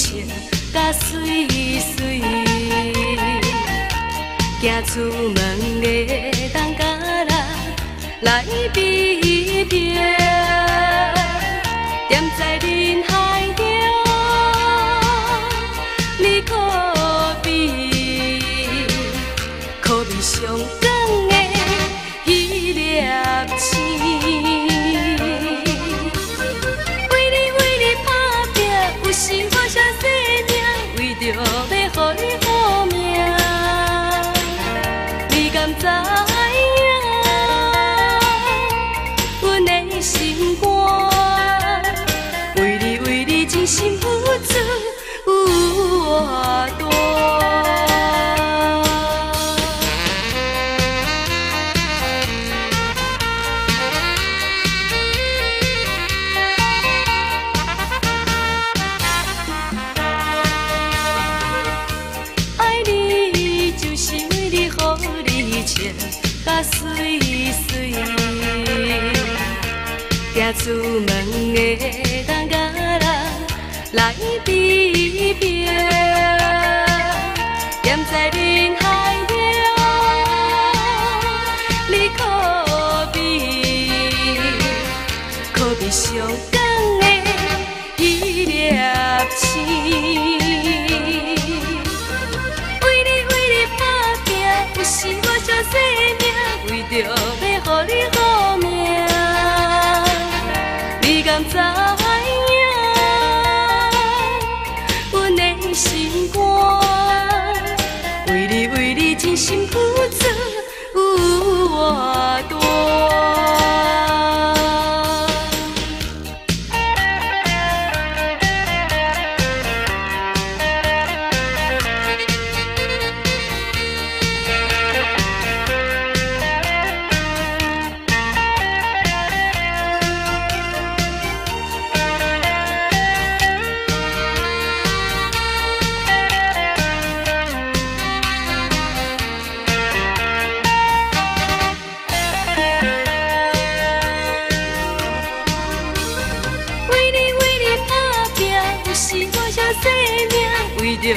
笑甲水水，行出门的东甲人来比拼，在人海中，你可比，可比上。你笑甲水水，行出门的当家人来比拼，踮在人海中，你可比可比上幸福着要予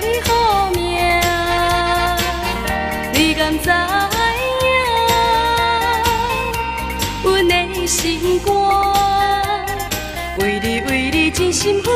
你好命。你敢知影？阮的心肝，为你为你真心付